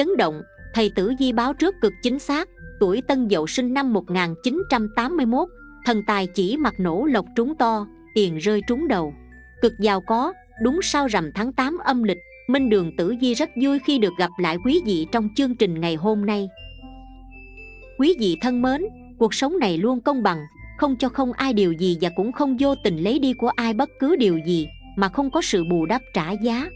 chấn động, thầy tử di báo trước cực chính xác, tuổi tân dậu sinh năm 1981 thần tài chỉ mặt nổ lộc trúng to, tiền rơi trúng đầu. Cực giàu có, đúng sau rằm tháng 8 âm lịch, minh đường tử di rất vui khi được gặp lại quý vị trong chương trình ngày hôm nay. Quý vị thân mến, cuộc sống này luôn công bằng, không cho không ai điều gì và cũng không vô tình lấy đi của ai bất cứ điều gì, mà không có sự bù đắp trả giá.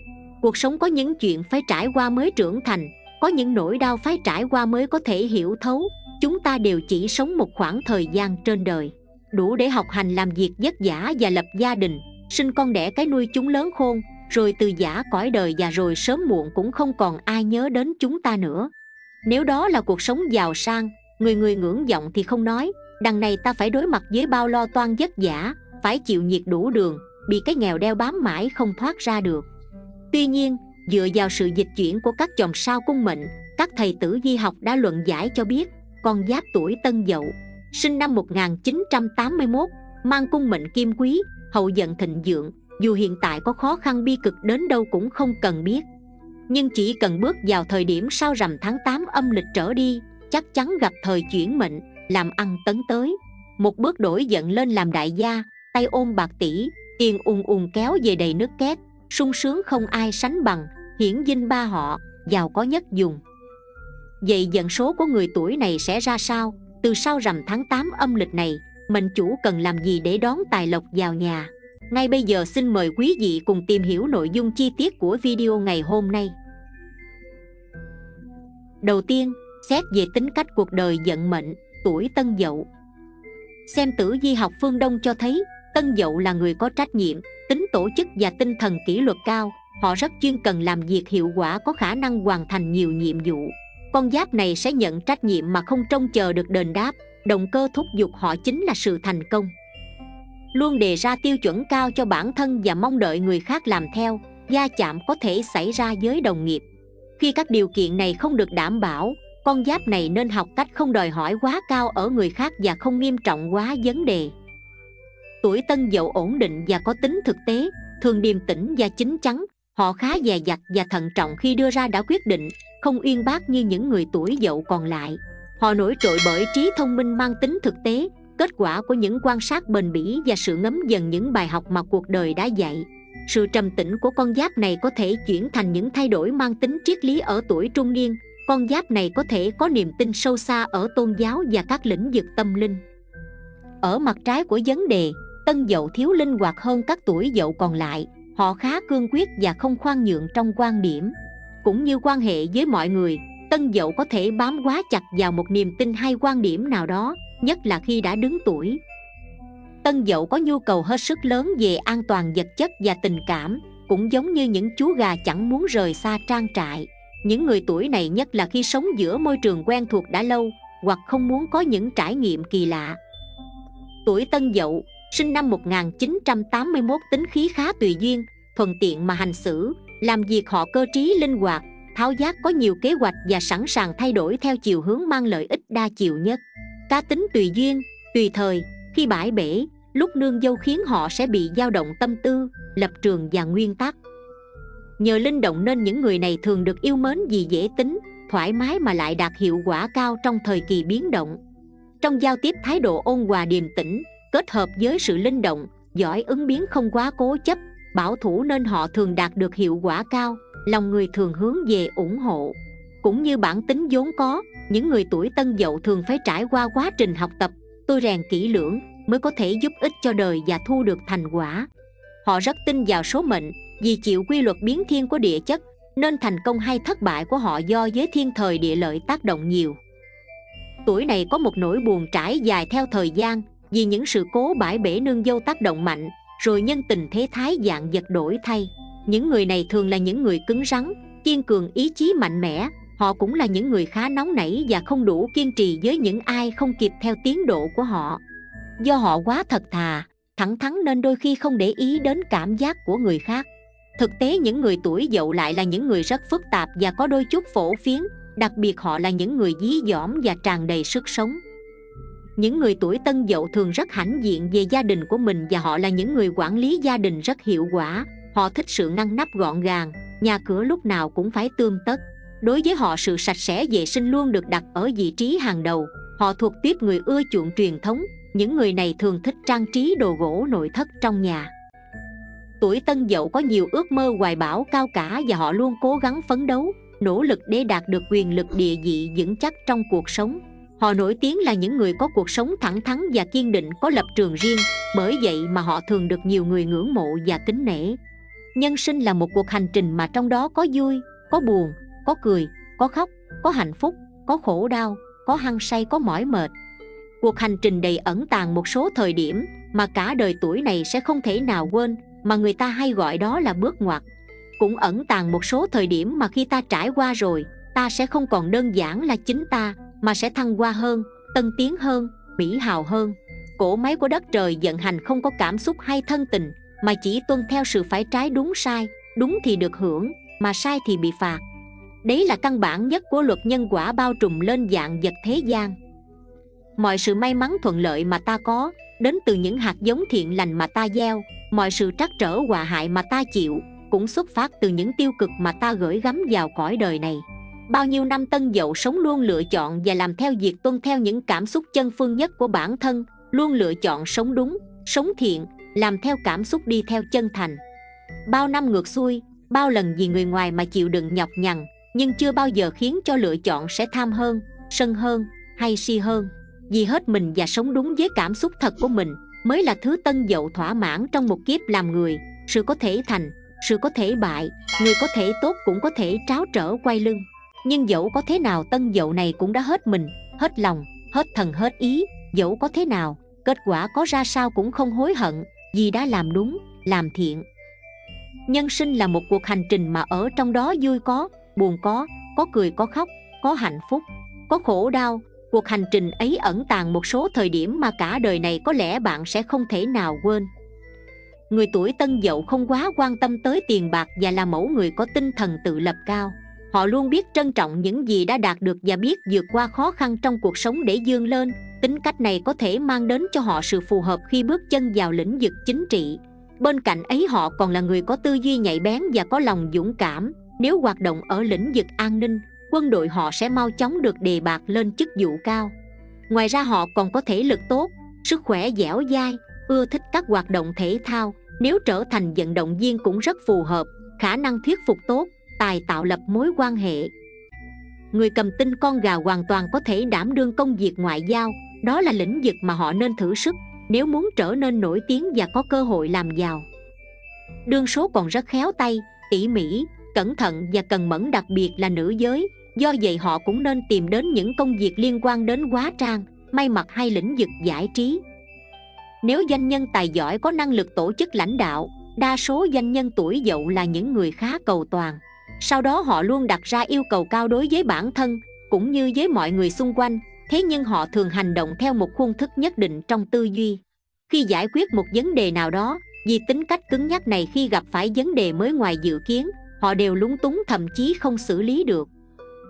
Cuộc sống có những chuyện phải trải qua mới trưởng thành có những nỗi đau phải trải qua mới có thể hiểu thấu. Chúng ta đều chỉ sống một khoảng thời gian trên đời. Đủ để học hành làm việc vất vả và lập gia đình, sinh con đẻ cái nuôi chúng lớn khôn, rồi từ giả cõi đời và rồi sớm muộn cũng không còn ai nhớ đến chúng ta nữa. Nếu đó là cuộc sống giàu sang, người người ngưỡng vọng thì không nói, đằng này ta phải đối mặt với bao lo toan vất vả, phải chịu nhiệt đủ đường, bị cái nghèo đeo bám mãi không thoát ra được. Tuy nhiên dựa vào sự dịch chuyển của các chòm sao cung mệnh, các thầy tử di học đã luận giải cho biết, con giáp tuổi tân dậu, sinh năm 1981 mang cung mệnh kim quý, hậu dận thịnh vượng, dù hiện tại có khó khăn bi cực đến đâu cũng không cần biết. Nhưng chỉ cần bước vào thời điểm sau rằm tháng 8 âm lịch trở đi, chắc chắn gặp thời chuyển mệnh, làm ăn tấn tới. Một bước đổi giận lên làm đại gia, tay ôm bạc tỷ, tiền ùn ùn kéo về đầy nước két sung sướng không ai sánh bằng, hiển dinh ba họ, giàu có nhất dùng. Vậy dần số của người tuổi này sẽ ra sao? Từ sau rằm tháng 8 âm lịch này, mệnh chủ cần làm gì để đón tài lộc vào nhà? Ngay bây giờ xin mời quý vị cùng tìm hiểu nội dung chi tiết của video ngày hôm nay. Đầu tiên, xét về tính cách cuộc đời vận mệnh, tuổi tân dậu. Xem tử di học phương đông cho thấy, tân dậu là người có trách nhiệm tính tổ chức và tinh thần kỷ luật cao, họ rất chuyên cần làm việc hiệu quả có khả năng hoàn thành nhiều nhiệm vụ. Con giáp này sẽ nhận trách nhiệm mà không trông chờ được đền đáp, động cơ thúc giục họ chính là sự thành công. Luôn đề ra tiêu chuẩn cao cho bản thân và mong đợi người khác làm theo gia chạm có thể xảy ra với đồng nghiệp. Khi các điều kiện này không được đảm bảo, con giáp này nên học cách không đòi hỏi quá cao ở người khác và không nghiêm trọng quá vấn đề tuổi tân dậu ổn định và có tính thực tế, thường điềm tĩnh và chín chắn, họ khá dè dặt và thận trọng khi đưa ra đã quyết định, không uyên bác như những người tuổi dậu còn lại. Họ nổi trội bởi trí thông minh mang tính thực tế, kết quả của những quan sát bền bỉ và sự ngấm dần những bài học mà cuộc đời đã dạy. Sự trầm tĩnh của con giáp này có thể chuyển thành những thay đổi mang tính triết lý ở tuổi trung niên, con giáp này có thể có niềm tin sâu xa ở tôn giáo và các lĩnh vực tâm linh. Ở mặt trái của vấn đề tân dậu thiếu linh hoạt hơn các tuổi dậu còn lại, họ khá cương quyết và không khoan nhượng trong quan điểm. Cũng như quan hệ với mọi người, tân dậu có thể bám quá chặt vào một niềm tin hay quan điểm nào đó, nhất là khi đã đứng tuổi. Tân dậu có nhu cầu hết sức lớn về an toàn vật chất và tình cảm, cũng giống như những chú gà chẳng muốn rời xa trang trại. Những người tuổi này nhất là khi sống giữa môi trường quen thuộc đã lâu, hoặc không muốn có những trải nghiệm kỳ lạ. Tuổi tân dậu sinh năm 1981 tính khí khá tùy duyên, thuận tiện mà hành xử, làm việc họ cơ trí linh hoạt, tháo giác có nhiều kế hoạch và sẵn sàng thay đổi theo chiều hướng mang lợi ích đa chiều nhất. Cá tính tùy duyên, tùy thời, khi bãi bể, lúc nương dâu khiến họ sẽ bị dao động tâm tư, lập trường và nguyên tắc. Nhờ linh động nên những người này thường được yêu mến vì dễ tính, thoải mái mà lại đạt hiệu quả cao trong thời kỳ biến động. Trong giao tiếp thái độ ôn hòa điềm tĩnh kết hợp với sự linh động, giỏi ứng biến không quá cố chấp, bảo thủ nên họ thường đạt được hiệu quả cao, lòng người thường hướng về ủng hộ. Cũng như bản tính vốn có, những người tuổi tân dậu thường phải trải qua quá trình học tập tôi rèn kỹ lưỡng mới có thể giúp ích cho đời và thu được thành quả. Họ rất tin vào số mệnh, vì chịu quy luật biến thiên của địa chất, nên thành công hay thất bại của họ do giới thiên thời địa lợi tác động nhiều. Tuổi này có một nỗi buồn trải dài theo thời gian vì những sự cố bãi bể nương dâu tác động mạnh, rồi nhân tình thế thái dạng vật đổi thay. Những người này thường là những người cứng rắn, kiên cường, ý chí mạnh mẽ. Họ cũng là những người khá nóng nảy và không đủ kiên trì với những ai không kịp theo tiến độ của họ. Do họ quá thật thà, thẳng thắn nên đôi khi không để ý đến cảm giác của người khác. Thực tế những người tuổi dậu lại là những người rất phức tạp và có đôi chút phổ phiến đặc biệt họ là những người dí dỏm và tràn đầy sức sống những người tuổi tân dậu thường rất hãnh diện về gia đình của mình và họ là những người quản lý gia đình rất hiệu quả. Họ thích sự ngăn nắp gọn gàng, nhà cửa lúc nào cũng phải tươm tất. Đối với họ, sự sạch sẽ vệ sinh luôn được đặt ở vị trí hàng đầu. Họ thuộc tiếp người ưa chuộng truyền thống. Những người này thường thích trang trí đồ gỗ nội thất trong nhà. Tuổi tân dậu có nhiều ước mơ hoài bão cao cả và họ luôn cố gắng phấn đấu, nỗ lực để đạt được quyền lực địa vị vững chắc trong cuộc sống họ nổi tiếng là những người có cuộc sống thẳng thắn và kiên định, có lập trường riêng. Bởi vậy mà họ thường được nhiều người ngưỡng mộ và kính nể. Nhân sinh là một cuộc hành trình mà trong đó có vui, có buồn, có cười, có khóc, có hạnh phúc, có khổ đau, có hăng say, có mỏi mệt. Cuộc hành trình đầy ẩn tàng một số thời điểm mà cả đời tuổi này sẽ không thể nào quên, mà người ta hay gọi đó là bước ngoặt. Cũng ẩn tàng một số thời điểm mà khi ta trải qua rồi, ta sẽ không còn đơn giản là chính ta mà sẽ thăng hoa hơn, tân tiến hơn, mỹ hào hơn. Cỗ máy của đất trời vận hành không có cảm xúc hay thân tình, mà chỉ tuân theo sự phải trái đúng sai, đúng thì được hưởng, mà sai thì bị phạt. Đấy là căn bản nhất của luật nhân quả bao trùm lên dạng vật thế gian. Mọi sự may mắn thuận lợi mà ta có, đến từ những hạt giống thiện lành mà ta gieo. Mọi sự trắc trở hòa hại mà ta chịu, cũng xuất phát từ những tiêu cực mà ta gửi gắm vào cõi đời này bao nhiêu năm tân dậu sống luôn lựa chọn và làm theo việc tuân theo những cảm xúc chân phương nhất của bản thân, luôn lựa chọn sống đúng, sống thiện, làm theo cảm xúc đi theo chân thành. Bao năm ngược xuôi, bao lần vì người ngoài mà chịu đựng nhọc nhằn, nhưng chưa bao giờ khiến cho lựa chọn sẽ tham hơn, sân hơn, hay si hơn. Vì hết mình và sống đúng với cảm xúc thật của mình, mới là thứ tân dậu thỏa mãn trong một kiếp làm người. Sự có thể thành, sự có thể bại, người có thể tốt cũng có thể tráo trở quay lưng nhưng dẫu có thế nào tân dậu này cũng đã hết mình, hết lòng, hết thần, hết ý. Dẫu có thế nào, kết quả có ra sao cũng không hối hận, vì đã làm đúng, làm thiện. Nhân sinh là một cuộc hành trình mà ở trong đó vui có, buồn có có cười, có khóc, có hạnh phúc, có khổ đau. Cuộc hành trình ấy ẩn tàng một số thời điểm mà cả đời này có lẽ bạn sẽ không thể nào quên. Người tuổi tân dậu không quá quan tâm tới tiền bạc và là mẫu người có tinh thần tự lập cao họ luôn biết trân trọng những gì đã đạt được và biết vượt qua khó khăn trong cuộc sống để dương lên. Tính cách này có thể mang đến cho họ sự phù hợp khi bước chân vào lĩnh vực chính trị. Bên cạnh ấy, họ còn là người có tư duy nhạy bén và có lòng dũng cảm. Nếu hoạt động ở lĩnh vực an ninh, quân đội họ sẽ mau chóng được đề bạt lên chức vụ cao. Ngoài ra, họ còn có thể lực tốt, sức khỏe dẻo dai, ưa thích các hoạt động thể thao. Nếu trở thành vận động viên cũng rất phù hợp, khả năng thuyết phục tốt tài tạo lập mối quan hệ. Người cầm tinh con gà hoàn toàn có thể đảm đương công việc ngoại giao, đó là lĩnh vực mà họ nên thử sức, nếu muốn trở nên nổi tiếng và có cơ hội làm giàu. Đương số còn rất khéo tay, tỉ mỉ, cẩn thận và cần mẫn đặc biệt là nữ giới, do vậy họ cũng nên tìm đến những công việc liên quan đến hóa trang, may mặc hay lĩnh vực giải trí. Nếu doanh nhân tài giỏi có năng lực tổ chức lãnh đạo, đa số doanh nhân tuổi dậu là những người khá cầu toàn sau đó họ luôn đặt ra yêu cầu cao đối với bản thân, cũng như với mọi người xung quanh, thế nhưng họ thường hành động theo một khuôn thức nhất định trong tư duy. Khi giải quyết một vấn đề nào đó, vì tính cách cứng nhắc này khi gặp phải vấn đề mới ngoài dự kiến, họ đều lúng túng thậm chí không xử lý được.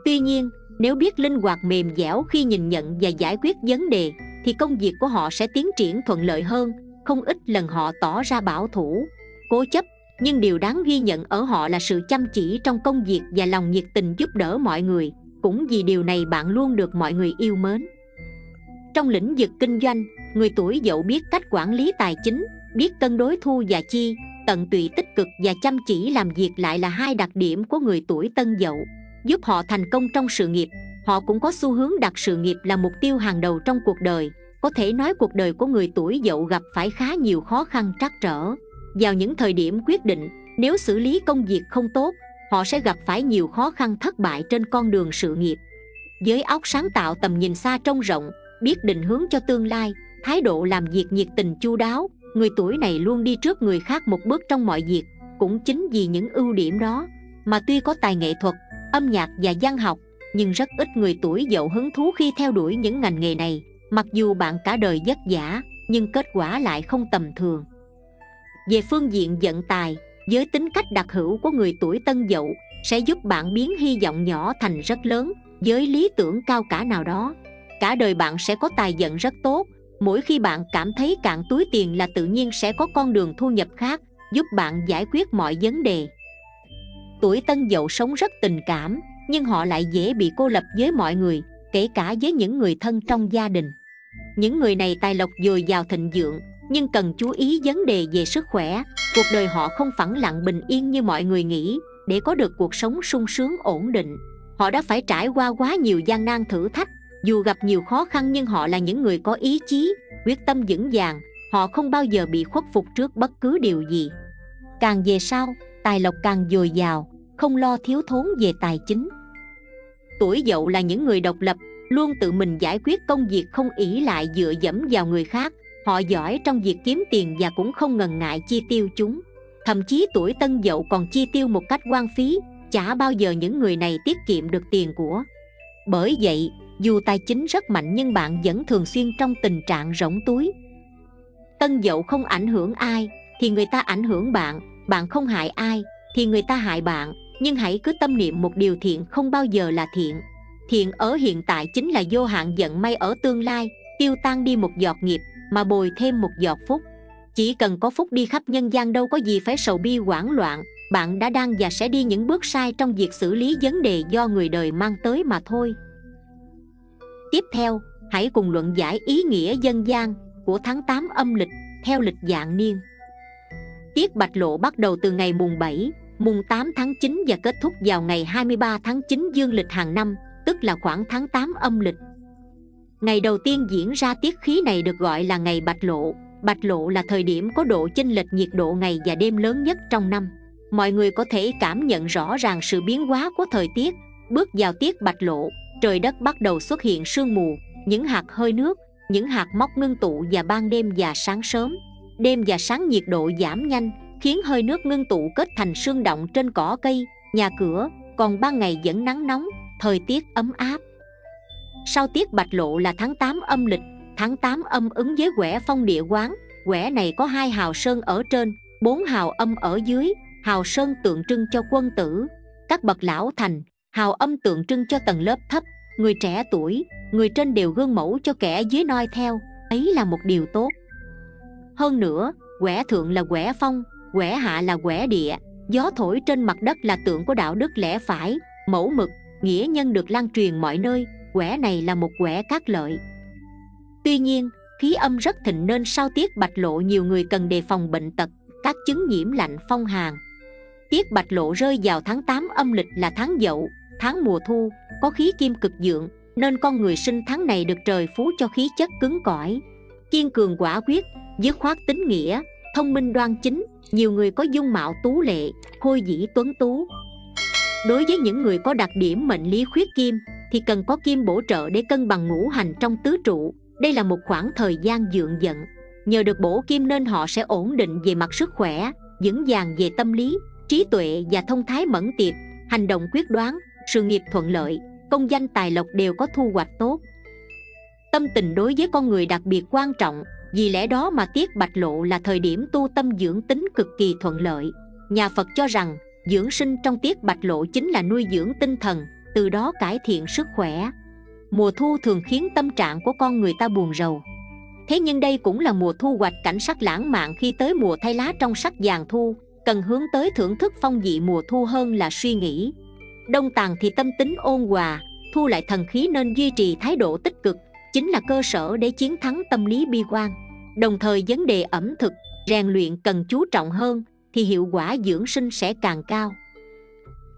Tuy nhiên, nếu biết linh hoạt mềm dẻo khi nhìn nhận và giải quyết vấn đề, thì công việc của họ sẽ tiến triển thuận lợi hơn, không ít lần họ tỏ ra bảo thủ, cố chấp nhưng điều đáng ghi nhận ở họ là sự chăm chỉ trong công việc và lòng nhiệt tình giúp đỡ mọi người. Cũng vì điều này bạn luôn được mọi người yêu mến. Trong lĩnh vực kinh doanh, người tuổi dậu biết cách quản lý tài chính, biết cân đối thu và chi, tận tụy tích cực và chăm chỉ làm việc lại là hai đặc điểm của người tuổi tân dậu, giúp họ thành công trong sự nghiệp. Họ cũng có xu hướng đặt sự nghiệp là mục tiêu hàng đầu trong cuộc đời. Có thể nói cuộc đời của người tuổi dậu gặp phải khá nhiều khó khăn trắc trở vào những thời điểm quyết định, nếu xử lý công việc không tốt, họ sẽ gặp phải nhiều khó khăn thất bại trên con đường sự nghiệp. Với óc sáng tạo tầm nhìn xa trông rộng, biết định hướng cho tương lai, thái độ làm việc nhiệt tình chu đáo, người tuổi này luôn đi trước người khác một bước trong mọi việc, cũng chính vì những ưu điểm đó mà tuy có tài nghệ thuật, âm nhạc và văn học, nhưng rất ít người tuổi dậu hứng thú khi theo đuổi những ngành nghề này, mặc dù bạn cả đời vất vả, nhưng kết quả lại không tầm thường về phương diện vận tài, với tính cách đặc hữu của người tuổi tân dậu, sẽ giúp bạn biến hy vọng nhỏ thành rất lớn, với lý tưởng cao cả nào đó. Cả đời bạn sẽ có tài vận rất tốt, mỗi khi bạn cảm thấy cạn túi tiền là tự nhiên sẽ có con đường thu nhập khác, giúp bạn giải quyết mọi vấn đề. Tuổi tân dậu sống rất tình cảm, nhưng họ lại dễ bị cô lập với mọi người, kể cả với những người thân trong gia đình. Những người này tài lộc dồi dào thịnh vượng nhưng cần chú ý vấn đề về sức khỏe. Cuộc đời họ không phẳng lặng bình yên như mọi người nghĩ. Để có được cuộc sống sung sướng ổn định, họ đã phải trải qua quá nhiều gian nan thử thách. Dù gặp nhiều khó khăn nhưng họ là những người có ý chí, quyết tâm vững vàng. Họ không bao giờ bị khuất phục trước bất cứ điều gì. Càng về sau, tài lộc càng dồi dào, không lo thiếu thốn về tài chính. Tuổi dậu là những người độc lập, luôn tự mình giải quyết công việc không ỷ lại dựa dẫm vào người khác họ giỏi trong việc kiếm tiền và cũng không ngần ngại chi tiêu chúng. Thậm chí tuổi tân dậu còn chi tiêu một cách quan phí, chả bao giờ những người này tiết kiệm được tiền của. Bởi vậy, dù tài chính rất mạnh nhưng bạn vẫn thường xuyên trong tình trạng rỗng túi. Tân dậu không ảnh hưởng ai, thì người ta ảnh hưởng bạn bạn không hại ai, thì người ta hại bạn. Nhưng hãy cứ tâm niệm một điều thiện không bao giờ là thiện. Thiện ở hiện tại chính là vô hạn giận may ở tương lai, tiêu tan đi một giọt nghiệp mà bồi thêm một giọt phúc. Chỉ cần có phúc đi khắp nhân gian đâu có gì phải sầu bi hoảng loạn bạn đã đang và sẽ đi những bước sai trong việc xử lý vấn đề do người đời mang tới mà thôi. Tiếp theo hãy cùng luận giải ý nghĩa dân gian của tháng 8 âm lịch theo lịch dạng niên. Tiết bạch lộ bắt đầu từ ngày mùng 7, mùng 8 tháng 9 và kết thúc vào ngày 23 tháng 9 dương lịch hàng năm tức là khoảng tháng 8 âm lịch. Ngày đầu tiên diễn ra tiết khí này được gọi là ngày bạch lộ. Bạch lộ là thời điểm có độ chênh lệch nhiệt độ ngày và đêm lớn nhất trong năm. Mọi người có thể cảm nhận rõ ràng sự biến hóa của thời tiết. Bước vào tiết bạch lộ, trời đất bắt đầu xuất hiện sương mù Những hạt hơi nước, những hạt móc ngưng tụ và ban đêm và sáng sớm. Đêm và sáng nhiệt độ giảm nhanh Khiến hơi nước ngưng tụ kết thành sương động trên cỏ cây, nhà cửa Còn ban ngày vẫn nắng nóng, thời tiết ấm áp sau tiết bạch lộ là tháng 8 âm lịch, tháng 8 âm ứng với quẻ phong địa quán. Quẻ này có hai hào sơn ở trên, bốn hào âm ở dưới, hào sơn tượng trưng cho quân tử. Các bậc lão thành, hào âm tượng trưng cho tầng lớp thấp, người trẻ tuổi, người trên đều gương mẫu cho kẻ dưới noi theo, ấy là một điều tốt. Hơn nữa, quẻ thượng là quẻ phong, quẻ hạ là quẻ địa, gió thổi trên mặt đất là tượng của đạo đức lẽ phải, mẫu mực, nghĩa nhân được lan truyền mọi nơi quẻ này là một quẻ cát lợi. Tuy nhiên, khí âm rất thịnh nên sau tiết bạch lộ nhiều người cần đề phòng bệnh tật, các chứng nhiễm lạnh phong hàn. Tiết bạch lộ rơi vào tháng 8 âm lịch là tháng dậu, tháng mùa thu, có khí kim cực dượng nên con người sinh tháng này được trời phú cho khí chất cứng cỏi. Kiên cường quả quyết, dứt khoát tính nghĩa, thông minh đoan chính, nhiều người có dung mạo tú lệ, khôi dĩ tuấn tú. Đối với những người có đặc điểm mệnh lý khuyết kim thì cần có kim bổ trợ để cân bằng ngũ hành trong tứ trụ. Đây là một khoảng thời gian dượng dận nhờ được bổ kim nên họ sẽ ổn định về mặt sức khỏe, vững vàng về tâm lý, trí tuệ và thông thái mẫn tiệp, hành động quyết đoán, sự nghiệp thuận lợi, công danh tài lộc đều có thu hoạch tốt. Tâm tình đối với con người đặc biệt quan trọng, vì lẽ đó mà tiết bạch lộ là thời điểm tu tâm dưỡng tính cực kỳ thuận lợi. Nhà phật cho rằng, dưỡng sinh trong tiết bạch lộ chính là nuôi dưỡng tinh thần từ đó cải thiện sức khỏe. Mùa thu thường khiến tâm trạng của con người ta buồn rầu. Thế nhưng đây cũng là mùa thu hoạch cảnh sắc lãng mạn khi tới mùa thay lá trong sắc vàng thu, cần hướng tới thưởng thức phong vị mùa thu hơn là suy nghĩ. Đông tàn thì tâm tính ôn hòa, thu lại thần khí nên duy trì thái độ tích cực, chính là cơ sở để chiến thắng tâm lý bi quan. Đồng thời vấn đề ẩm thực, rèn luyện cần chú trọng hơn, thì hiệu quả dưỡng sinh sẽ càng cao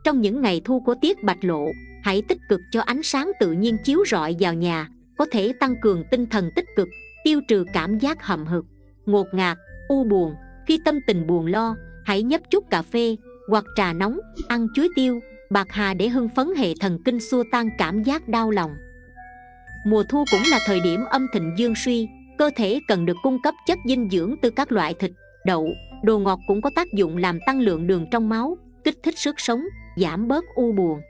trong những ngày thu của tiết bạch lộ, hãy tích cực cho ánh sáng tự nhiên chiếu rọi vào nhà, có thể tăng cường tinh thần tích cực, tiêu trừ cảm giác hậm hực, ngột ngạt, u buồn. Khi tâm tình buồn lo, hãy nhấp chút cà phê, hoặc trà nóng, ăn chuối tiêu, bạc hà để hưng phấn hệ thần kinh xua tan cảm giác đau lòng. Mùa thu cũng là thời điểm âm thịnh dương suy, cơ thể cần được cung cấp chất dinh dưỡng từ các loại thịt, đậu, đồ ngọt cũng có tác dụng làm tăng lượng đường trong máu kích thích sức sống, giảm bớt u buồn.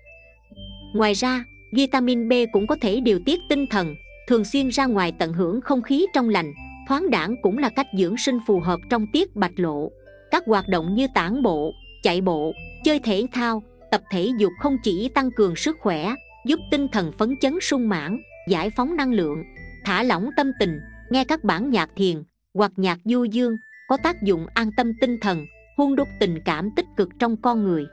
Ngoài ra, vitamin b cũng có thể điều tiết tinh thần, thường xuyên ra ngoài tận hưởng không khí trong lành, thoáng đãng cũng là cách dưỡng sinh phù hợp trong tiết bạch lộ. Các hoạt động như tản bộ, chạy bộ, chơi thể thao, tập thể dục không chỉ tăng cường sức khỏe, giúp tinh thần phấn chấn sung mãn, giải phóng năng lượng, thả lỏng tâm tình, nghe các bản nhạc thiền hoặc nhạc du dương có tác dụng an tâm tinh thần hung đúc tình cảm tích cực trong con người.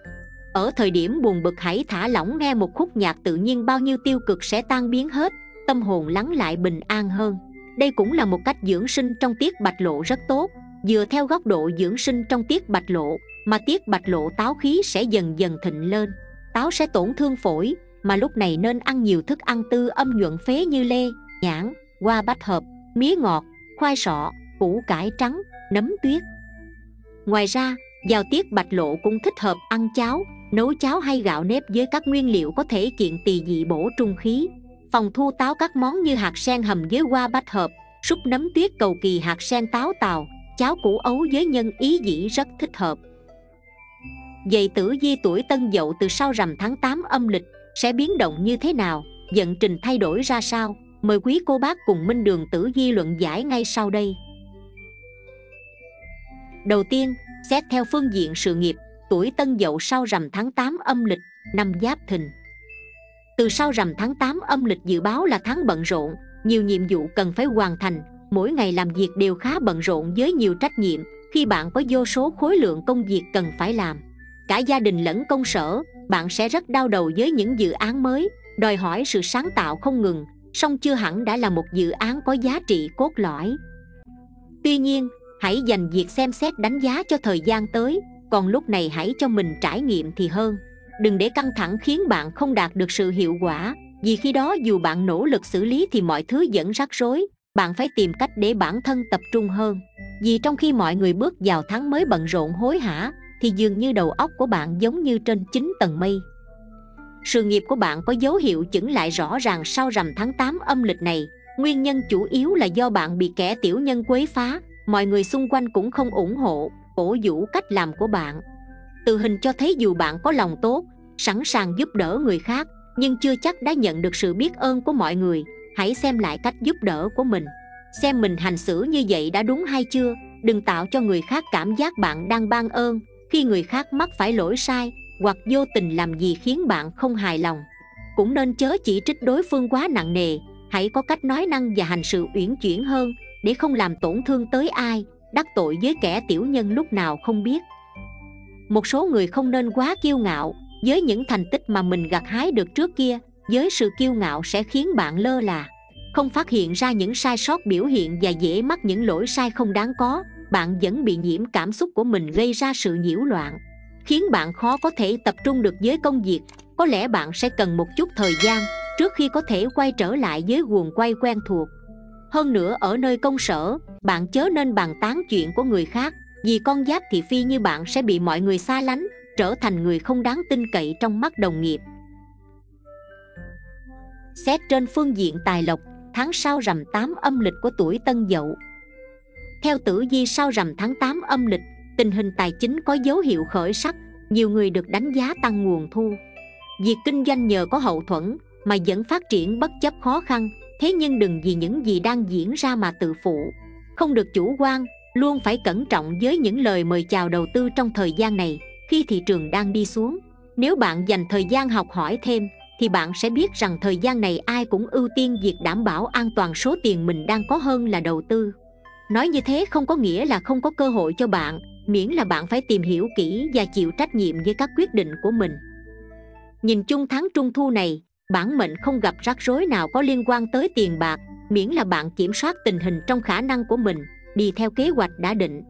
Ở thời điểm buồn bực hãy thả lỏng nghe một khúc nhạc tự nhiên bao nhiêu tiêu cực sẽ tan biến hết, tâm hồn lắng lại bình an hơn. Đây cũng là một cách dưỡng sinh trong tiết bạch lộ rất tốt. Dựa theo góc độ dưỡng sinh trong tiết bạch lộ, mà tiết bạch lộ táo khí sẽ dần dần thịnh lên. Táo sẽ tổn thương phổi, mà lúc này nên ăn nhiều thức ăn tư âm nhuận phế như lê, nhãn, hoa bách hợp, mía ngọt, khoai sọ, củ cải trắng, nấm tuyết ngoài ra vào tiết bạch lộ cũng thích hợp ăn cháo nấu cháo hay gạo nếp với các nguyên liệu có thể kiện tỳ dị bổ trung khí phòng thu táo các món như hạt sen hầm với hoa bách hợp súp nấm tuyết cầu kỳ hạt sen táo tàu cháo củ ấu với nhân ý dĩ rất thích hợp Dậy tử di tuổi tân dậu từ sau rằm tháng 8 âm lịch sẽ biến động như thế nào, vận trình thay đổi ra sao? Mời quý cô bác cùng Minh Đường Tử Di luận giải ngay sau đây. Đầu tiên, xét theo phương diện sự nghiệp, tuổi tân dậu sau rằm tháng 8 âm lịch, năm giáp thìn. Từ sau rằm tháng 8 âm lịch dự báo là tháng bận rộn, nhiều nhiệm vụ cần phải hoàn thành, mỗi ngày làm việc đều khá bận rộn với nhiều trách nhiệm, khi bạn có vô số khối lượng công việc cần phải làm cả gia đình lẫn công sở bạn sẽ rất đau đầu với những dự án mới đòi hỏi sự sáng tạo không ngừng song chưa hẳn đã là một dự án có giá trị cốt lõi tuy nhiên hãy dành việc xem xét đánh giá cho thời gian tới, còn lúc này hãy cho mình trải nghiệm thì hơn. Đừng để căng thẳng khiến bạn không đạt được sự hiệu quả, vì khi đó dù bạn nỗ lực xử lý thì mọi thứ vẫn rắc rối, bạn phải tìm cách để bản thân tập trung hơn. Vì trong khi mọi người bước vào tháng mới bận rộn hối hả, thì dường như đầu óc của bạn giống như trên 9 tầng mây. Sự nghiệp của bạn có dấu hiệu chững lại rõ ràng sau rằm tháng 8 âm lịch này. Nguyên nhân chủ yếu là do bạn bị kẻ tiểu nhân quấy phá mọi người xung quanh cũng không ủng hộ, cổ vũ cách làm của bạn. Từ hình cho thấy dù bạn có lòng tốt, sẵn sàng giúp đỡ người khác, nhưng chưa chắc đã nhận được sự biết ơn của mọi người. Hãy xem lại cách giúp đỡ của mình. Xem mình hành xử như vậy đã đúng hay chưa? Đừng tạo cho người khác cảm giác bạn đang ban ơn. Khi người khác mắc phải lỗi sai, hoặc vô tình làm gì khiến bạn không hài lòng, cũng nên chớ chỉ trích đối phương quá nặng nề. Hãy có cách nói năng và hành sự uyển chuyển hơn để không làm tổn thương tới ai, đắc tội với kẻ tiểu nhân lúc nào không biết. Một số người không nên quá kiêu ngạo, với những thành tích mà mình gặt hái được trước kia, với sự kiêu ngạo sẽ khiến bạn lơ là. Không phát hiện ra những sai sót biểu hiện và dễ mắc những lỗi sai không đáng có, bạn vẫn bị nhiễm cảm xúc của mình gây ra sự nhiễu loạn, khiến bạn khó có thể tập trung được với công việc. Có lẽ bạn sẽ cần một chút thời gian trước khi có thể quay trở lại với guồng quay quen thuộc hơn nữa, ở nơi công sở, bạn chớ nên bàn tán chuyện của người khác, vì con giáp thị phi như bạn sẽ bị mọi người xa lánh, trở thành người không đáng tin cậy trong mắt đồng nghiệp. Xét trên phương diện tài lộc, tháng sau rằm 8 âm lịch của tuổi tân dậu. Theo tử di sau rằm tháng 8 âm lịch, tình hình tài chính có dấu hiệu khởi sắc, nhiều người được đánh giá tăng nguồn thu. Việc kinh doanh nhờ có hậu thuẫn mà vẫn phát triển bất chấp khó khăn thế nhưng đừng vì những gì đang diễn ra mà tự phụ. Không được chủ quan, luôn phải cẩn trọng với những lời mời chào đầu tư trong thời gian này. Khi thị trường đang đi xuống, nếu bạn dành thời gian học hỏi thêm, thì bạn sẽ biết rằng thời gian này ai cũng ưu tiên việc đảm bảo an toàn số tiền mình đang có hơn là đầu tư. Nói như thế không có nghĩa là không có cơ hội cho bạn, miễn là bạn phải tìm hiểu kỹ và chịu trách nhiệm với các quyết định của mình. Nhìn chung tháng trung thu này bản mệnh không gặp rắc rối nào có liên quan tới tiền bạc, miễn là bạn kiểm soát tình hình trong khả năng của mình, đi theo kế hoạch đã định.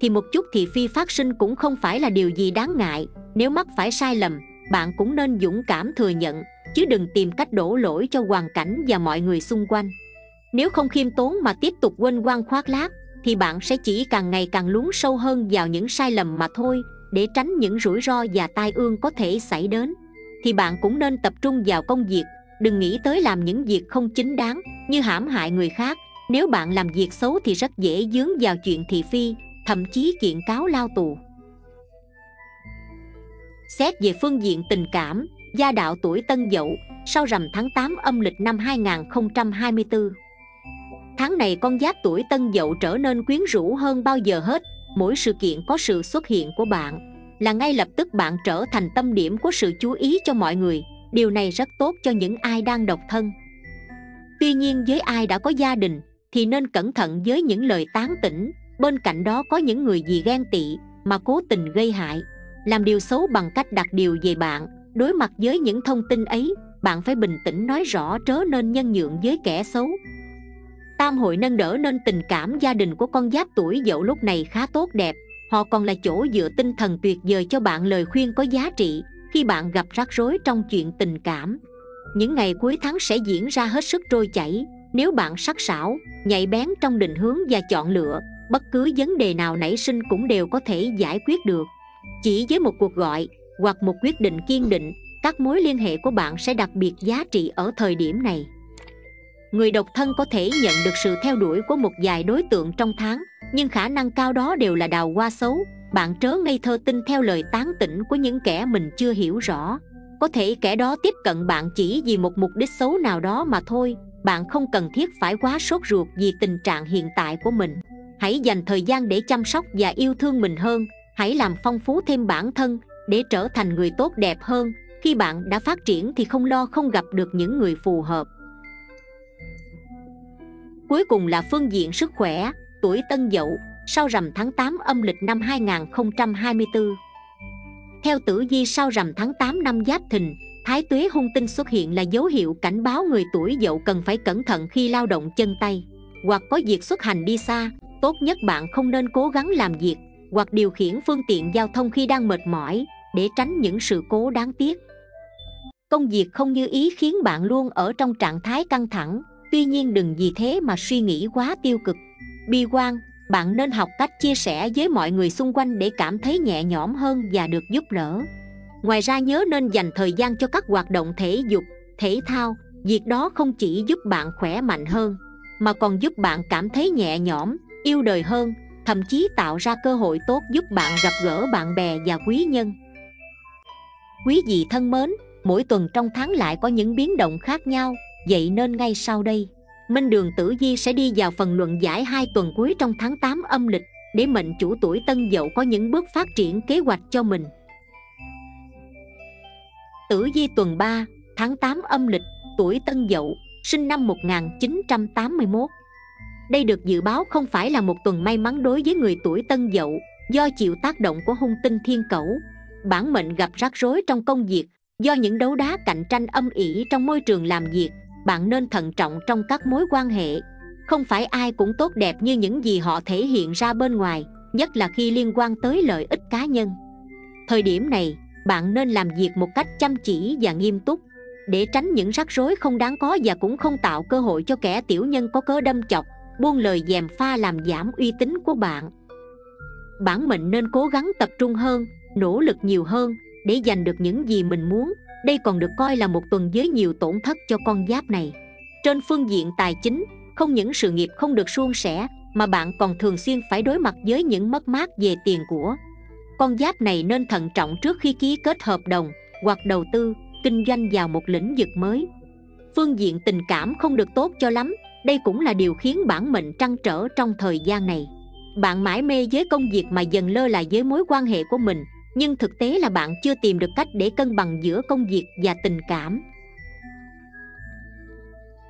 Thì một chút thị phi phát sinh cũng không phải là điều gì đáng ngại, nếu mắc phải sai lầm, bạn cũng nên dũng cảm thừa nhận, chứ đừng tìm cách đổ lỗi cho hoàn cảnh và mọi người xung quanh. Nếu không khiêm tốn mà tiếp tục quên quang khoác lác, thì bạn sẽ chỉ càng ngày càng lún sâu hơn vào những sai lầm mà thôi, để tránh những rủi ro và tai ương có thể xảy đến thì bạn cũng nên tập trung vào công việc. Đừng nghĩ tới làm những việc không chính đáng, như hãm hại người khác. Nếu bạn làm việc xấu thì rất dễ dướng vào chuyện thị phi, thậm chí kiện cáo lao tù. Xét về phương diện tình cảm, gia đạo tuổi tân dậu, sau rằm tháng 8 âm lịch năm 2024 Tháng này con giáp tuổi tân dậu trở nên quyến rũ hơn bao giờ hết. Mỗi sự kiện có sự xuất hiện của bạn. Là ngay lập tức bạn trở thành tâm điểm của sự chú ý cho mọi người. Điều này rất tốt cho những ai đang độc thân. Tuy nhiên với ai đã có gia đình, Thì nên cẩn thận với những lời tán tỉnh. Bên cạnh đó có những người gì ghen tị Mà cố tình gây hại. Làm điều xấu bằng cách đặt điều về bạn. Đối mặt với những thông tin ấy, bạn phải bình tĩnh nói rõ trớ nên nhân nhượng với kẻ xấu. Tam hội nâng đỡ nên tình cảm gia đình của con giáp tuổi dậu lúc này khá tốt đẹp họ còn là chỗ dựa tinh thần tuyệt vời cho bạn lời khuyên có giá trị khi bạn gặp rắc rối trong chuyện tình cảm. Những ngày cuối tháng sẽ diễn ra hết sức trôi chảy. Nếu bạn sắc sảo, nhạy bén trong định hướng và chọn lựa, bất cứ vấn đề nào nảy sinh cũng đều có thể giải quyết được. Chỉ với một cuộc gọi, hoặc một quyết định kiên định, các mối liên hệ của bạn sẽ đặc biệt giá trị ở thời điểm này người độc thân có thể nhận được sự theo đuổi của một vài đối tượng trong tháng, nhưng khả năng cao đó đều là đào hoa xấu. Bạn trớ ngây thơ tin theo lời tán tỉnh của những kẻ mình chưa hiểu rõ. Có thể kẻ đó tiếp cận bạn chỉ vì một mục đích xấu nào đó mà thôi. Bạn không cần thiết phải quá sốt ruột vì tình trạng hiện tại của mình. Hãy dành thời gian để chăm sóc và yêu thương mình hơn. Hãy làm phong phú thêm bản thân để trở thành người tốt đẹp hơn. Khi bạn đã phát triển thì không lo không gặp được những người phù hợp cuối cùng là phương diện sức khỏe, tuổi tân dậu, sau rằm tháng 8 âm lịch năm 2024 theo tử vi, sau rằm tháng 8 năm giáp thìn, thái tuế hung tinh xuất hiện là dấu hiệu cảnh báo người tuổi dậu cần phải cẩn thận khi lao động chân tay, hoặc có việc xuất hành đi xa. Tốt nhất bạn không nên cố gắng làm việc, hoặc điều khiển phương tiện giao thông khi đang mệt mỏi, để tránh những sự cố đáng tiếc. Công việc không như ý khiến bạn luôn ở trong trạng thái căng thẳng tuy nhiên đừng vì thế mà suy nghĩ quá tiêu cực. Bi quan, bạn nên học cách chia sẻ với mọi người xung quanh để cảm thấy nhẹ nhõm hơn và được giúp đỡ ngoài ra nhớ nên dành thời gian cho các hoạt động thể dục, thể thao. Việc đó không chỉ giúp bạn khỏe mạnh hơn, mà còn giúp bạn cảm thấy nhẹ nhõm, yêu đời hơn, thậm chí tạo ra cơ hội tốt giúp bạn gặp gỡ bạn bè và quý nhân. Quý vị thân mến, mỗi tuần trong tháng lại có những biến động khác nhau vậy nên ngay sau đây Minh Đường Tử Di sẽ đi vào phần luận giải hai tuần cuối trong tháng 8 âm lịch để mệnh chủ tuổi Tân Dậu có những bước phát triển kế hoạch cho mình. Tử Di tuần 3, tháng 8 âm lịch, tuổi Tân Dậu, sinh năm 1981. Đây được dự báo không phải là một tuần may mắn đối với người tuổi Tân Dậu do chịu tác động của hung tinh thiên cẩu. Bản mệnh gặp rắc rối trong công việc do những đấu đá cạnh tranh âm ỉ trong môi trường làm việc bạn nên thận trọng trong các mối quan hệ. Không phải ai cũng tốt đẹp như những gì họ thể hiện ra bên ngoài, nhất là khi liên quan tới lợi ích cá nhân. Thời điểm này, bạn nên làm việc một cách chăm chỉ và nghiêm túc, để tránh những rắc rối không đáng có và cũng không tạo cơ hội cho kẻ tiểu nhân có cớ đâm chọc, buông lời dèm pha làm giảm uy tín của bạn. Bản mệnh nên cố gắng tập trung hơn, nỗ lực nhiều hơn để giành được những gì mình muốn đây còn được coi là một tuần với nhiều tổn thất cho con giáp này. Trên phương diện tài chính, không những sự nghiệp không được suôn sẻ, mà bạn còn thường xuyên phải đối mặt với những mất mát về tiền của con giáp này nên thận trọng trước khi ký kết hợp đồng hoặc đầu tư, kinh doanh vào một lĩnh vực mới. Phương diện tình cảm không được tốt cho lắm, đây cũng là điều khiến bản mệnh trăn trở trong thời gian này. Bạn mãi mê với công việc mà dần lơ là với mối quan hệ của mình nhưng thực tế là bạn chưa tìm được cách để cân bằng giữa công việc và tình cảm.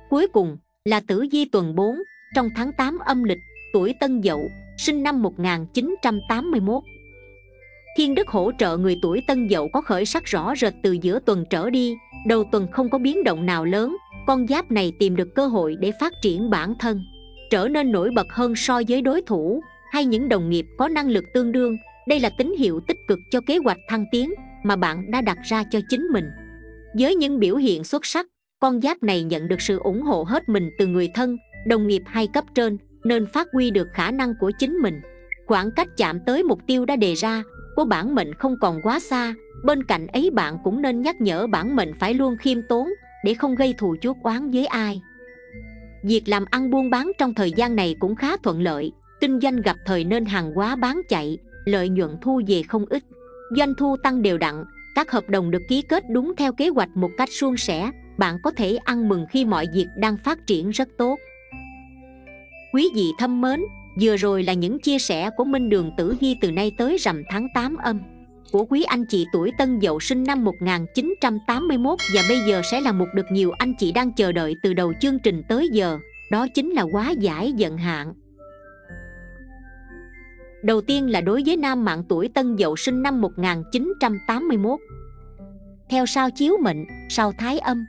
Cuối cùng là tử vi tuần 4 trong tháng 8 âm lịch, tuổi Tân Dậu, sinh năm 1981 Thiên đức hỗ trợ người tuổi Tân Dậu có khởi sắc rõ rệt từ giữa tuần trở đi, Đầu tuần không có biến động nào lớn, Con giáp này tìm được cơ hội để phát triển bản thân, Trở nên nổi bật hơn so với đối thủ Hay những đồng nghiệp có năng lực tương đương đây là tín hiệu tích cực cho kế hoạch thăng tiến mà bạn đã đặt ra cho chính mình. Với những biểu hiện xuất sắc, con giáp này nhận được sự ủng hộ hết mình từ người thân, đồng nghiệp hay cấp trên, nên phát huy được khả năng của chính mình. Khoảng cách chạm tới mục tiêu đã đề ra, của bản mệnh không còn quá xa, bên cạnh ấy bạn cũng nên nhắc nhở bản mệnh phải luôn khiêm tốn, để không gây thù chuốc oán với ai. Việc làm ăn buôn bán trong thời gian này cũng khá thuận lợi, kinh doanh gặp thời nên hàng hóa bán chạy lợi nhuận thu về không ít. Doanh thu tăng đều đặn, các hợp đồng được ký kết đúng theo kế hoạch một cách suôn sẻ, bạn có thể ăn mừng khi mọi việc đang phát triển rất tốt. Quý vị thân mến, vừa rồi là những chia sẻ của Minh Đường Tử Hy từ nay tới rằm tháng 8 âm. Của quý anh chị tuổi Tân Dậu sinh năm 1981 và bây giờ sẽ là một được nhiều anh chị đang chờ đợi từ đầu chương trình tới giờ. Đó chính là quá giải giận hạn. Đầu tiên là đối với nam mạng tuổi Tân Dậu sinh năm 1981 Theo sao chiếu mệnh, sao thái âm.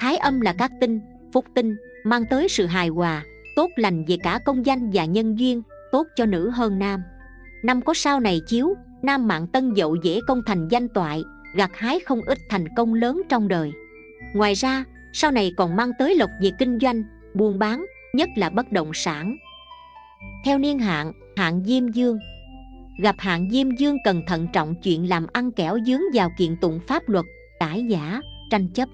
Thái âm là các tinh, phúc tinh, mang tới sự hài hòa, tốt lành về cả công danh và nhân duyên, tốt cho nữ hơn nam. Năm có sao này chiếu, nam mạng Tân Dậu dễ công thành danh toại, gặt hái không ít thành công lớn trong đời. Ngoài ra, sau này còn mang tới lộc về kinh doanh, buôn bán, nhất là bất động sản theo niên hạn hạn diêm dương. Gặp hạn diêm dương cần thận trọng chuyện làm ăn kẻo dướng vào kiện tụng pháp luật, cãi giả, tranh chấp,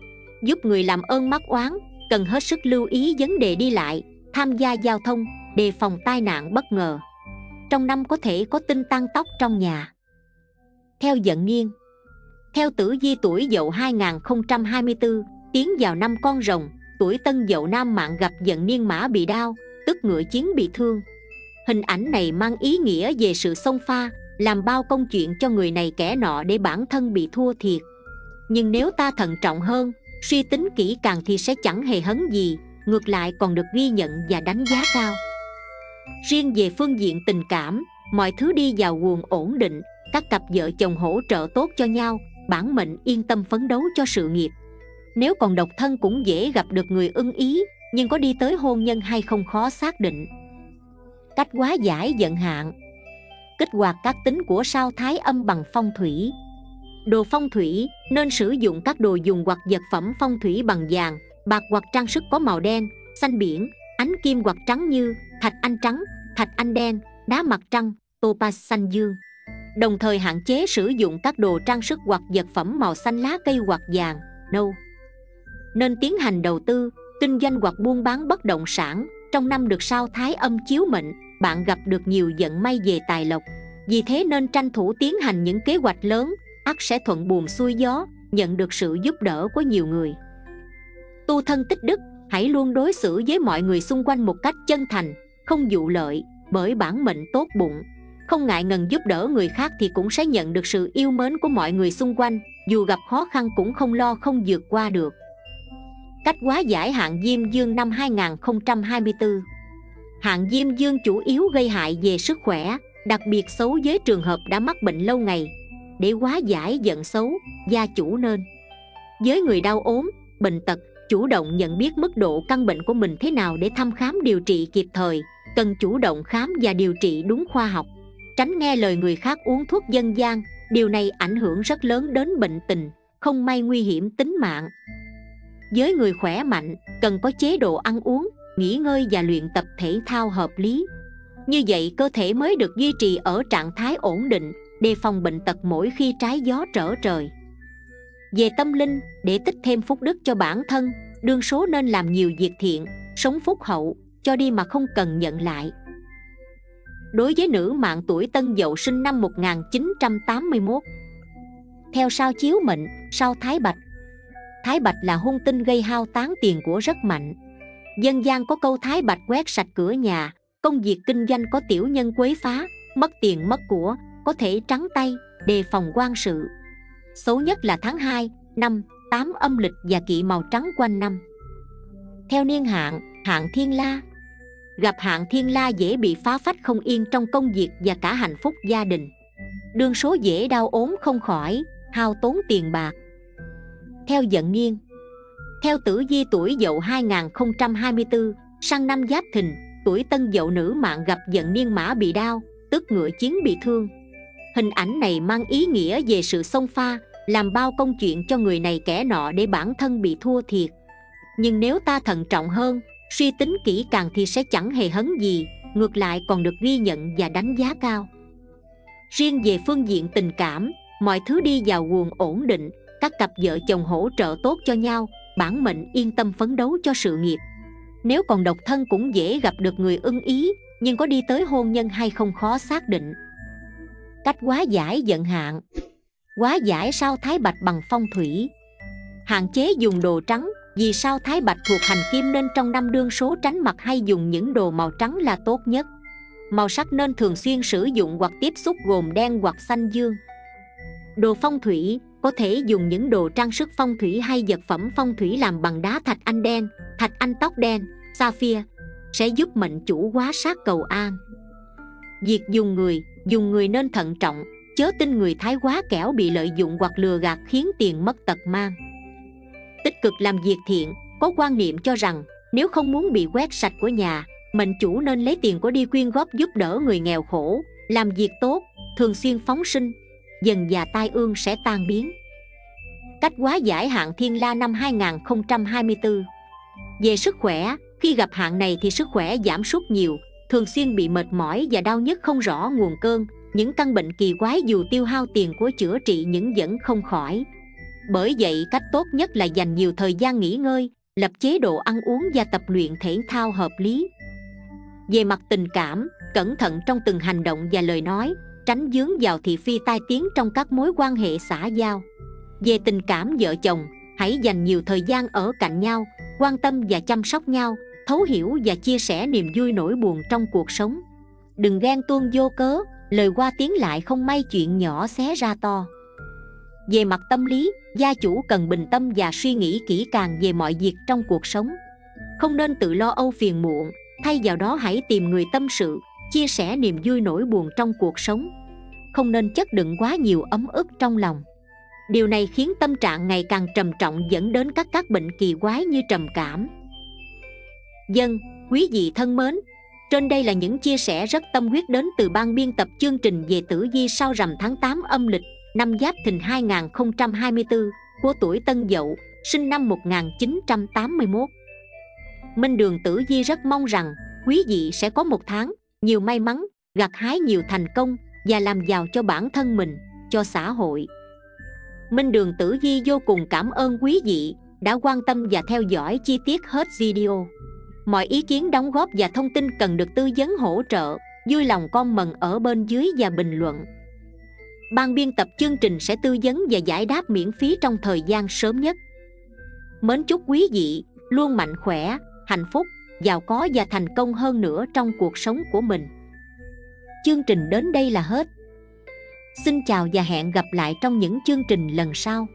giúp người làm ơn mắc oán, cần hết sức lưu ý vấn đề đi lại, tham gia giao thông, đề phòng tai nạn bất ngờ. Trong năm có thể có tinh tăng tóc trong nhà. Theo vận niên, theo tử di tuổi dậu 2024 tiến vào năm con rồng, tuổi tân dậu nam mạng gặp vận niên mã bị đau tức ngựa chiến bị thương. Hình ảnh này mang ý nghĩa về sự xông pha, làm bao công chuyện cho người này kẻ nọ để bản thân bị thua thiệt. Nhưng nếu ta thận trọng hơn, suy tính kỹ càng thì sẽ chẳng hề hấn gì, ngược lại còn được ghi nhận và đánh giá cao. Riêng về phương diện tình cảm, mọi thứ đi vào nguồn ổn định, các cặp vợ chồng hỗ trợ tốt cho nhau, bản mệnh yên tâm phấn đấu cho sự nghiệp. Nếu còn độc thân cũng dễ gặp được người ưng ý nhưng có đi tới hôn nhân hay không khó xác định. Cách quá giải vận hạn. Kích hoạt các tính của sao thái âm bằng phong thủy. Đồ phong thủy nên sử dụng các đồ dùng hoặc vật phẩm phong thủy bằng vàng, bạc hoặc trang sức có màu đen, xanh biển, ánh kim hoặc trắng như, thạch anh trắng, thạch anh đen, đá mặt trăng, topaz xanh dương. Đồng thời hạn chế sử dụng các đồ trang sức hoặc vật phẩm màu xanh lá cây hoặc vàng, nâu. Nên tiến hành đầu tư kinh doanh hoặc buôn bán bất động sản, trong năm được sao thái âm chiếu mệnh, bạn gặp được nhiều vận may về tài lộc. Vì thế nên tranh thủ tiến hành những kế hoạch lớn, ắt sẽ thuận buồm xuôi gió, nhận được sự giúp đỡ của nhiều người. Tu thân tích đức, hãy luôn đối xử với mọi người xung quanh một cách chân thành, không dụ lợi, bởi bản mệnh tốt bụng. Không ngại ngần giúp đỡ người khác thì cũng sẽ nhận được sự yêu mến của mọi người xung quanh, dù gặp khó khăn cũng không lo không vượt qua được. Cách quá giải hạn Diêm Dương năm 2024 Hạn Diêm Dương chủ yếu gây hại về sức khỏe Đặc biệt xấu với trường hợp đã mắc bệnh lâu ngày. Để quá giải giận xấu, gia chủ nên Với người đau ốm, bệnh tật Chủ động nhận biết mức độ căn bệnh của mình thế nào để thăm khám điều trị kịp thời Cần chủ động khám và điều trị đúng khoa học Tránh nghe lời người khác uống thuốc dân gian. Điều này ảnh hưởng rất lớn đến bệnh tình Không may nguy hiểm tính mạng với người khỏe mạnh, cần có chế độ ăn uống, nghỉ ngơi và luyện tập thể thao hợp lý. Như vậy, cơ thể mới được duy trì ở trạng thái ổn định, đề phòng bệnh tật mỗi khi trái gió trở trời. Về tâm linh, để tích thêm phúc đức cho bản thân, đương số nên làm nhiều việc thiện, sống phúc hậu, cho đi mà không cần nhận lại. Đối với nữ mạng tuổi tân dậu sinh năm 1981 theo sao chiếu mệnh, sao thái bạch Thái Bạch là hung tinh gây hao tán tiền của rất mạnh. Dân gian có câu Thái Bạch quét sạch cửa nhà Công việc kinh doanh có tiểu nhân quấy phá Mất tiền mất của Có thể trắng tay Đề phòng quan sự. Xấu nhất là tháng 2, năm, 8 âm lịch và kỵ màu trắng quanh năm. Theo niên hạn, hạng thiên la. Gặp hạng thiên la dễ bị phá phách không yên trong công việc và cả hạnh phúc gia đình. Đương số dễ đau ốm không khỏi, hao tốn tiền bạc theo giận niên Theo tử di tuổi dậu 2024 Sang năm giáp thìn, Tuổi tân dậu nữ mạng gặp giận niên mã bị đau, Tức ngựa chiến bị thương. Hình ảnh này mang ý nghĩa về sự xông pha, Làm bao công chuyện cho người này kẻ nọ để bản thân bị thua thiệt. Nhưng nếu ta thận trọng hơn, Suy tính kỹ càng thì sẽ chẳng hề hấn gì, Ngược lại còn được ghi nhận và đánh giá cao. Riêng về phương diện tình cảm, Mọi thứ đi vào nguồn ổn định các cặp vợ chồng hỗ trợ tốt cho nhau, bản mệnh yên tâm phấn đấu cho sự nghiệp. Nếu còn độc thân cũng dễ gặp được người ưng ý, nhưng có đi tới hôn nhân hay không khó xác định. Cách quá giải vận hạn. Quá giải sao thái bạch bằng phong thủy. Hạn chế dùng đồ trắng, vì sao thái bạch thuộc hành kim nên trong năm đương số tránh mặt hay dùng những đồ màu trắng là tốt nhất? Màu sắc nên thường xuyên sử dụng hoặc tiếp xúc gồm đen hoặc xanh dương. Đồ phong thủy có thể dùng những đồ trang sức phong thủy hay vật phẩm phong thủy làm bằng đá thạch anh đen thạch anh tóc đen sapphire sẽ giúp mệnh chủ hóa sát cầu an. Việc dùng người, dùng người nên thận trọng Chớ tin người thái quá kẻo bị lợi dụng hoặc lừa gạt khiến tiền mất tật mang. Tích cực làm việc thiện Có quan niệm cho rằng nếu không muốn bị quét sạch của nhà Mệnh chủ nên lấy tiền của đi quyên góp giúp đỡ người nghèo khổ Làm việc tốt, thường xuyên phóng sinh Dần già tai ương sẽ tan biến. Cách quá giải hạn thiên la năm 2024 Về sức khỏe, khi gặp hạn này thì sức khỏe giảm sút nhiều Thường xuyên bị mệt mỏi và đau nhức không rõ nguồn cơn. Những căn bệnh kỳ quái dù tiêu hao tiền của chữa trị những vẫn không khỏi. Bởi vậy cách tốt nhất là dành nhiều thời gian nghỉ ngơi Lập chế độ ăn uống và tập luyện thể thao hợp lý. Về mặt tình cảm, cẩn thận trong từng hành động và lời nói. Tránh dướng vào thị phi tai tiếng trong các mối quan hệ xã giao. Về tình cảm vợ chồng, hãy dành nhiều thời gian ở cạnh nhau, quan tâm và chăm sóc nhau, thấu hiểu và chia sẻ niềm vui nỗi buồn trong cuộc sống. Đừng ghen tuông vô cớ, lời qua tiếng lại không may chuyện nhỏ xé ra to. Về mặt tâm lý, gia chủ cần bình tâm và suy nghĩ kỹ càng về mọi việc trong cuộc sống. Không nên tự lo âu phiền muộn, thay vào đó hãy tìm người tâm sự chia sẻ niềm vui nỗi buồn trong cuộc sống. Không nên chất đựng quá nhiều ấm ức trong lòng. Điều này khiến tâm trạng ngày càng trầm trọng dẫn đến các các bệnh kỳ quái như trầm cảm. Dân quý vị thân mến trên đây là những chia sẻ rất tâm huyết đến từ ban biên tập chương trình về tử vi sau rằm tháng 8 âm lịch năm Giáp Thìn 2024 của tuổi Tân Dậu, sinh năm 1981. Minh Đường Tử Vi rất mong rằng quý vị sẽ có một tháng nhiều may mắn, gặt hái nhiều thành công và làm giàu cho bản thân mình, cho xã hội. Minh Đường Tử Di vô cùng cảm ơn quý vị đã quan tâm và theo dõi chi tiết hết video. Mọi ý kiến đóng góp và thông tin cần được tư vấn hỗ trợ, vui lòng comment ở bên dưới và bình luận. Ban biên tập chương trình sẽ tư vấn và giải đáp miễn phí trong thời gian sớm nhất. Mến chúc quý vị luôn mạnh khỏe, hạnh phúc, giàu có và thành công hơn nữa trong cuộc sống của mình. Chương trình đến đây là hết. Xin chào và hẹn gặp lại trong những chương trình lần sau.